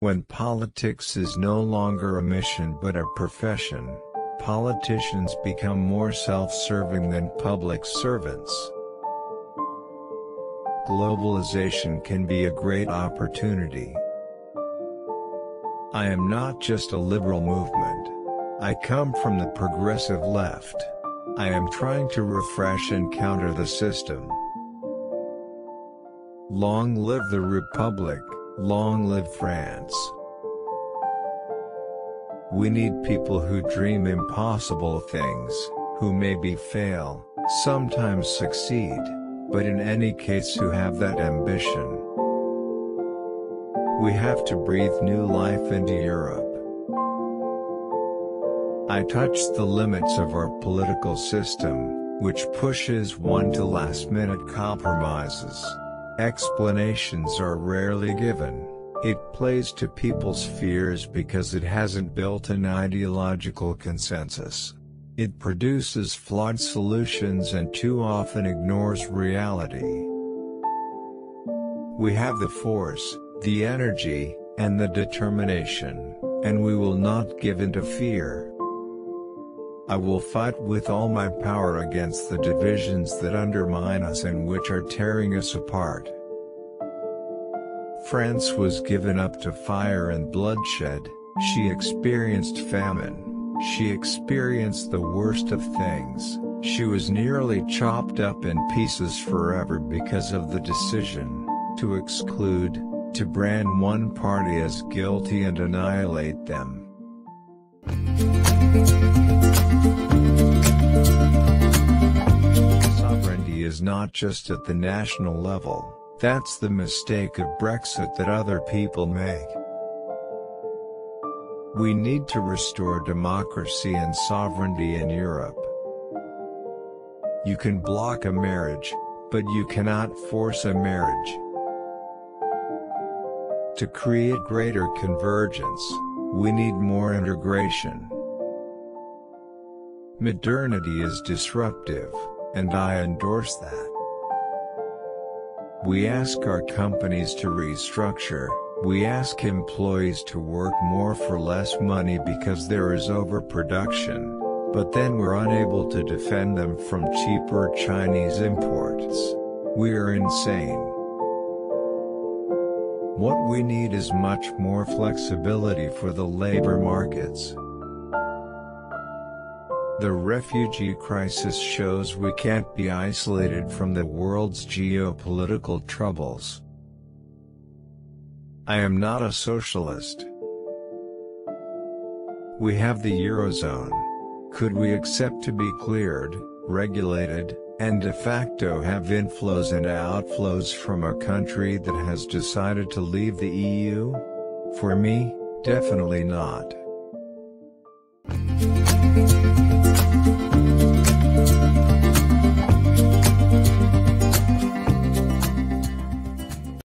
When politics is no longer a mission but a profession, politicians become more self-serving than public servants. Globalization can be a great opportunity. I am not just a liberal movement. I come from the progressive left. I am trying to refresh and counter the system. Long live the Republic, long live France. We need people who dream impossible things, who maybe fail, sometimes succeed, but in any case who have that ambition. We have to breathe new life into Europe. I touched the limits of our political system, which pushes one to last-minute compromises. Explanations are rarely given. It plays to people's fears because it hasn't built an ideological consensus. It produces flawed solutions and too often ignores reality. We have the force, the energy, and the determination, and we will not give in to fear. I will fight with all my power against the divisions that undermine us and which are tearing us apart. France was given up to fire and bloodshed, she experienced famine, she experienced the worst of things, she was nearly chopped up in pieces forever because of the decision, to exclude, to brand one party as guilty and annihilate them. Sovereignty is not just at the national level. That's the mistake of Brexit that other people make. We need to restore democracy and sovereignty in Europe. You can block a marriage, but you cannot force a marriage. To create greater convergence, we need more integration. Modernity is disruptive, and I endorse that. We ask our companies to restructure, we ask employees to work more for less money because there is overproduction, but then we're unable to defend them from cheaper Chinese imports. We are insane. What we need is much more flexibility for the labor markets. The refugee crisis shows we can't be isolated from the world's geopolitical troubles. I am not a socialist. We have the Eurozone. Could we accept to be cleared, regulated, and de facto have inflows and outflows from a country that has decided to leave the EU? For me, definitely not.